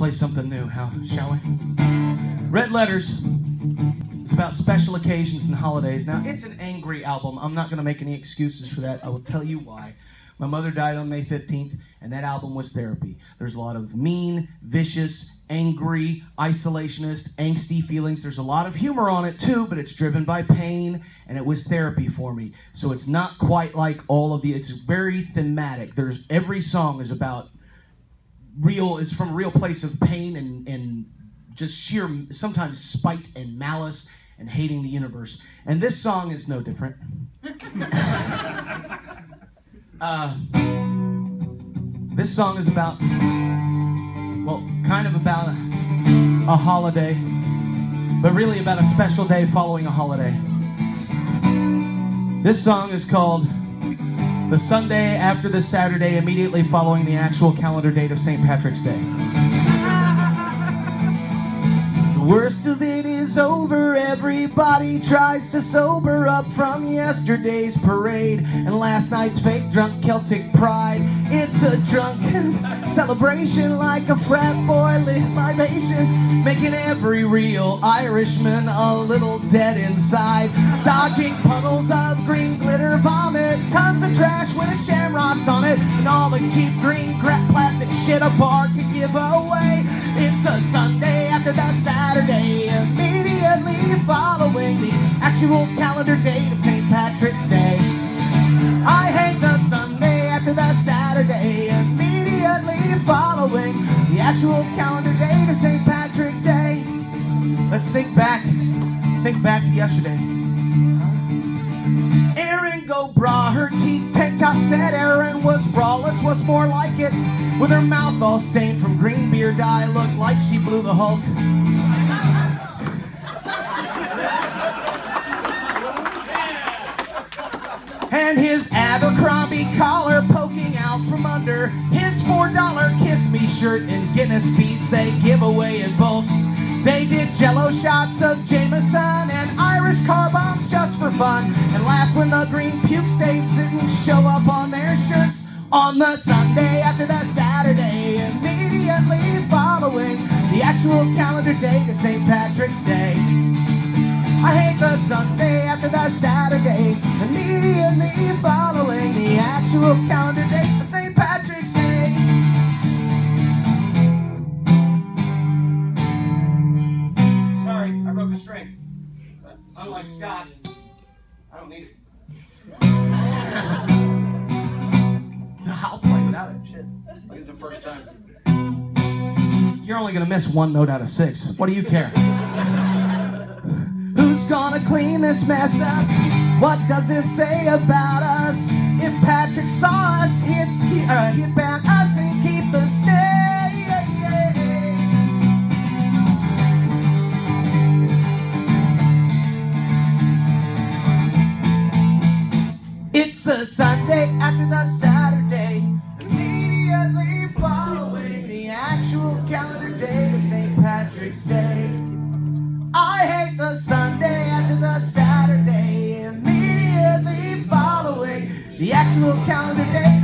play something new, how shall we? Red Letters is about special occasions and holidays. Now, it's an angry album. I'm not going to make any excuses for that. I will tell you why. My mother died on May 15th, and that album was therapy. There's a lot of mean, vicious, angry, isolationist, angsty feelings. There's a lot of humor on it too, but it's driven by pain, and it was therapy for me. So it's not quite like all of the. It's very thematic. There's every song is about real. Is from a real place of pain and and just sheer sometimes spite and malice and hating the universe. And this song is no different. uh, this song is about, well, kind of about a, a holiday, but really about a special day following a holiday. This song is called The Sunday After the Saturday Immediately Following the Actual Calendar Date of St. Patrick's Day. The worst of it is over. Everybody tries to sober up from yesterday's parade and last night's fake drunk Celtic pride. It's a drunken celebration like a frat boy libation, making every real Irishman a little dead inside. Dodging puddles of green glitter with shamrocks on it, and all the cheap green crap plastic shit a bar could give away. It's a Sunday after the Saturday, immediately following the actual calendar date of St. Patrick's Day. I hate the Sunday after the Saturday, immediately following the actual calendar date of St. Patrick's Day. Let's think back, think back to yesterday. Erin go bragh, her teeth top said Erin was braless, was more like it. With her mouth all stained from green beer dye, looked like she blew the Hulk. and his Abercrombie collar poking out from under his $4 Kiss Me shirt and Guinness beads they give away in bulk. They did jello shots of Jameson on the Sunday after the Saturday immediately following the actual calendar date of St. Patrick's Day. I hate the Sunday after the Saturday, immediately following the actual calendar date of St. Patrick's Day. Sorry, I broke a string. Unlike Scott, I don't need it. I'll play without it. Shit. Like it's the first time. You're only gonna miss one note out of six. What do you care? Who's gonna clean this mess up? What does this say about us? If Patrick saw us, he'd, he, uh, he'd The actual calendar date